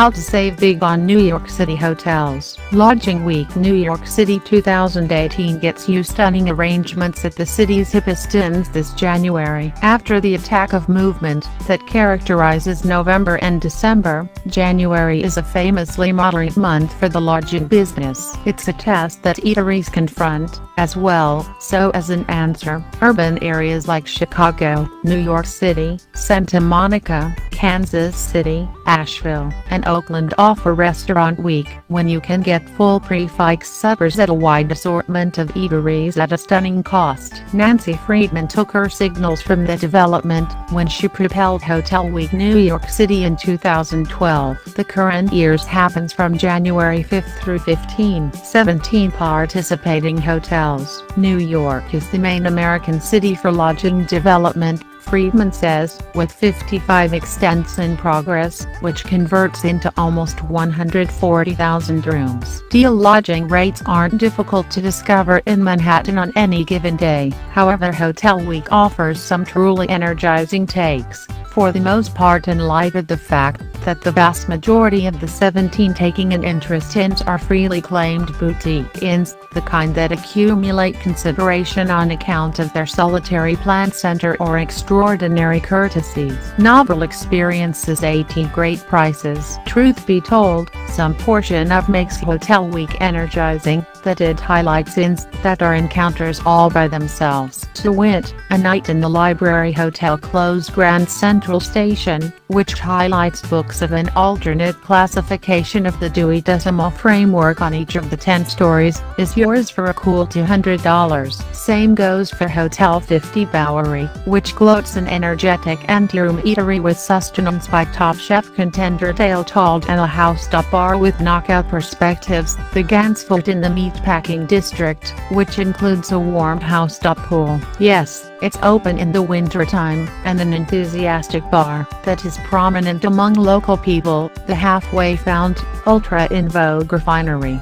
How to save big on New York City hotels. Lodging Week New York City 2018 gets you stunning arrangements at the city's hippest inns this January. After the attack of movement that characterizes November and December, January is a famously moderate month for the lodging business. It's a test that eateries confront, as well, so as an answer, urban areas like Chicago, New York City, Santa Monica, Kansas City, Asheville, and Oakland offer Restaurant Week, when you can get full prix suppers at a wide assortment of eateries at a stunning cost. Nancy Friedman took her signals from the development when she propelled Hotel Week New York City in 2012. The current year's happens from January 5 through 15. 17 participating hotels. New York is the main American city for lodging development, Friedman says, with 55 extents in progress, which converts into almost 140,000 rooms. Deal lodging rates aren't difficult to discover in Manhattan on any given day, however Hotel Week offers some truly energizing takes for the most part in light of the fact that the vast majority of the 17 taking an interest inns are freely claimed boutique inns, the kind that accumulate consideration on account of their solitary plant center or extraordinary courtesies. Novel experiences 18 great prices. Truth be told, some portion of makes Hotel Week energizing, that it highlights inns that are encounters all by themselves. To wit, a night in the Library Hotel closed Grand Central Station, which highlights books of an alternate classification of the Dewey Decimal Framework on each of the 10 stories, is yours for a cool $200. Same goes for Hotel 50 Bowery, which gloats an energetic anteroom eatery with sustenance by top chef contender Dale Talde and a house-top bar with knockout perspectives, the Gansevoort in the meatpacking district, which includes a warm house-top pool. Yes, it's open in the wintertime, and an enthusiastic bar that is prominent among local people, the halfway found, ultra in vogue refinery.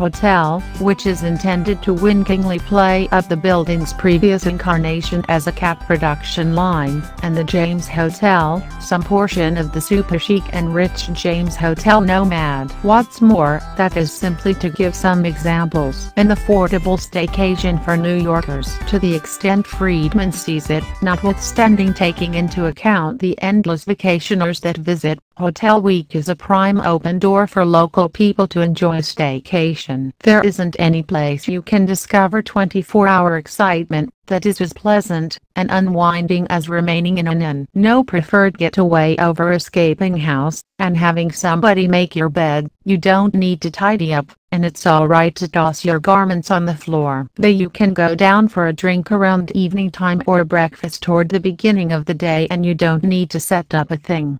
Hotel, which is intended to winkingly play up the building's previous incarnation as a cap production line, and the James Hotel, some portion of the super chic and rich James Hotel Nomad. What's more, that is simply to give some examples. An affordable staycation for New Yorkers to the extent Friedman sees it, notwithstanding taking into account the endless vacationers that visit, Hotel Week is a prime open door for local people to enjoy a staycation there isn't any place you can discover 24-hour excitement that is as pleasant and unwinding as remaining in an inn. No preferred getaway over escaping house, and having somebody make your bed, you don't need to tidy up, and it's alright to toss your garments on the floor. But you can go down for a drink around evening time or breakfast toward the beginning of the day and you don't need to set up a thing.